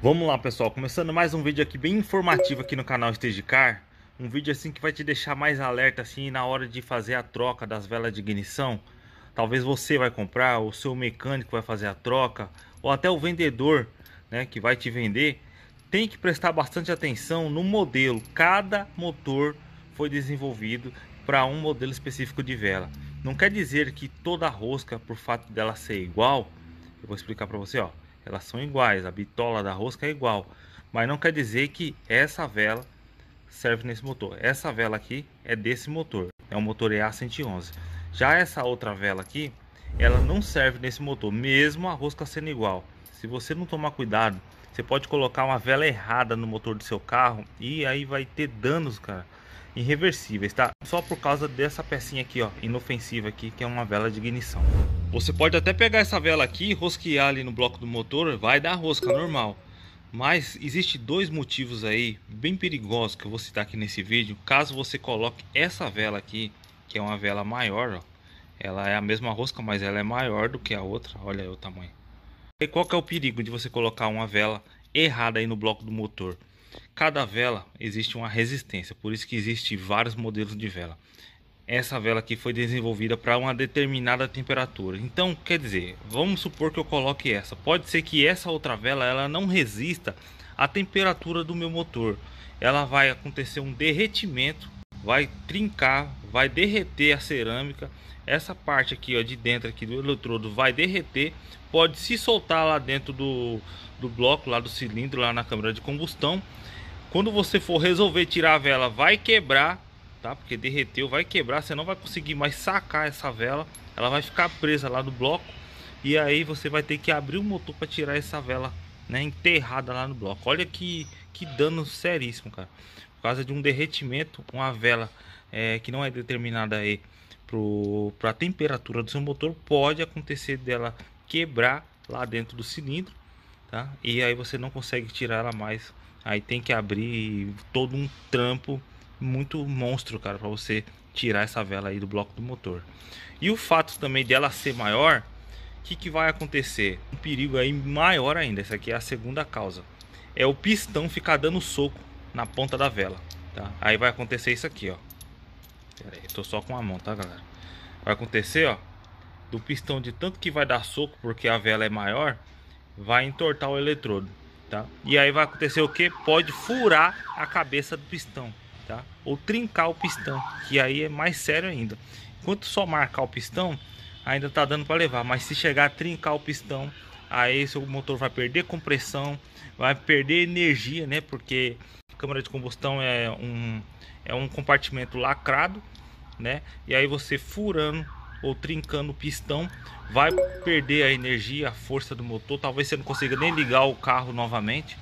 Vamos lá pessoal, começando mais um vídeo aqui bem informativo aqui no canal Car. Um vídeo assim que vai te deixar mais alerta assim na hora de fazer a troca das velas de ignição. Talvez você vai comprar, o seu mecânico vai fazer a troca Ou até o vendedor né, que vai te vender. Tem que prestar bastante atenção no modelo. Cada motor foi desenvolvido para um modelo específico de vela. Não quer dizer que toda rosca, por fato dela ser igual Eu vou explicar para você ó elas são iguais, a bitola da rosca é igual, mas não quer dizer que essa vela serve nesse motor. Essa vela aqui é desse motor, é o motor EA111. Já essa outra vela aqui, ela não serve nesse motor, mesmo a rosca sendo igual. Se você não tomar cuidado, você pode colocar uma vela errada no motor do seu carro e aí vai ter danos, cara, irreversíveis, tá? Só por causa dessa pecinha aqui, ó, inofensiva aqui, que é uma vela de ignição. Você pode até pegar essa vela aqui, rosquear ali no bloco do motor, vai dar rosca normal. Mas existe dois motivos aí bem perigosos que eu vou citar aqui nesse vídeo. Caso você coloque essa vela aqui, que é uma vela maior, ó, ela é a mesma rosca, mas ela é maior do que a outra. Olha aí o tamanho. E qual que é o perigo de você colocar uma vela errada aí no bloco do motor? Cada vela existe uma resistência, por isso que existe vários modelos de vela essa vela aqui foi desenvolvida para uma determinada temperatura. Então, quer dizer, vamos supor que eu coloque essa. Pode ser que essa outra vela ela não resista à temperatura do meu motor. Ela vai acontecer um derretimento, vai trincar, vai derreter a cerâmica. Essa parte aqui ó, de dentro aqui do eletrodo vai derreter, pode se soltar lá dentro do, do bloco, lá do cilindro, lá na câmara de combustão. Quando você for resolver tirar a vela, vai quebrar tá? Porque derreteu, vai quebrar, você não vai conseguir mais sacar essa vela, ela vai ficar presa lá no bloco e aí você vai ter que abrir o motor para tirar essa vela, né, enterrada lá no bloco. Olha que que dano seríssimo, cara. Por causa de um derretimento, uma vela é, que não é determinada aí para a temperatura do seu motor, pode acontecer dela quebrar lá dentro do cilindro, tá? E aí você não consegue tirar ela mais. Aí tem que abrir todo um trampo muito monstro, cara, para você tirar essa vela aí do bloco do motor. E o fato também dela ser maior, o que, que vai acontecer? Um perigo aí maior ainda, essa aqui é a segunda causa. É o pistão ficar dando soco na ponta da vela, tá? Aí vai acontecer isso aqui, ó. Pera aí, tô só com a mão, tá, galera? Vai acontecer, ó, do pistão de tanto que vai dar soco, porque a vela é maior, vai entortar o eletrodo, tá? E aí vai acontecer o que? Pode furar a cabeça do pistão tá? Ou trincar o pistão, que aí é mais sério ainda. Enquanto só marcar o pistão, ainda tá dando para levar, mas se chegar a trincar o pistão, aí seu motor vai perder compressão, vai perder energia, né? Porque câmara de combustão é um é um compartimento lacrado, né? E aí você furando ou trincando o pistão, vai perder a energia, a força do motor, talvez você não consiga nem ligar o carro novamente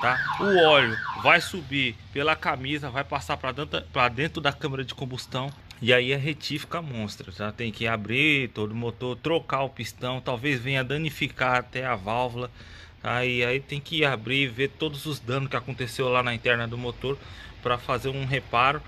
tá? O óleo vai subir pela camisa, vai passar para dentro, dentro da câmara de combustão e aí a retífica monstra, tá? Tem que abrir todo o motor, trocar o pistão, talvez venha danificar até a válvula. Aí, aí tem que abrir, ver todos os danos que aconteceu lá na interna do motor para fazer um reparo,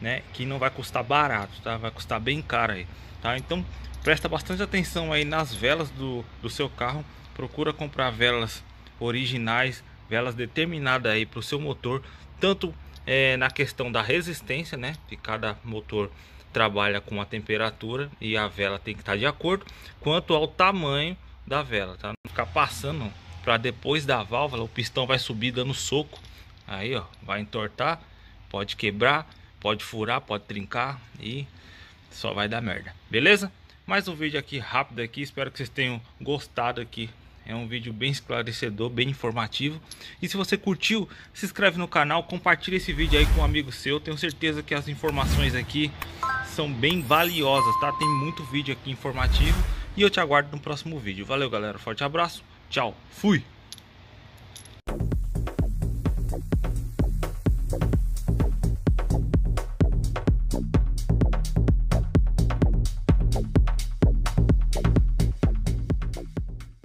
né? Que não vai custar barato, tá? Vai custar bem caro aí, tá? Então presta bastante atenção aí nas velas do, do seu carro. Procura comprar velas originais velas determinadas aí para o seu motor, tanto é, na questão da resistência, né? Que cada motor trabalha com a temperatura e a vela tem que estar tá de acordo, quanto ao tamanho da vela, tá? Não ficar passando para depois da válvula, o pistão vai subir dando soco, aí ó, vai entortar, pode quebrar, pode furar, pode trincar e só vai dar merda, beleza? Mais um vídeo aqui rápido aqui, espero que vocês tenham gostado aqui é um vídeo bem esclarecedor, bem informativo. E se você curtiu, se inscreve no canal, compartilha esse vídeo aí com um amigo seu. Tenho certeza que as informações aqui são bem valiosas, tá? Tem muito vídeo aqui informativo. E eu te aguardo no próximo vídeo. Valeu, galera. Forte abraço. Tchau. Fui.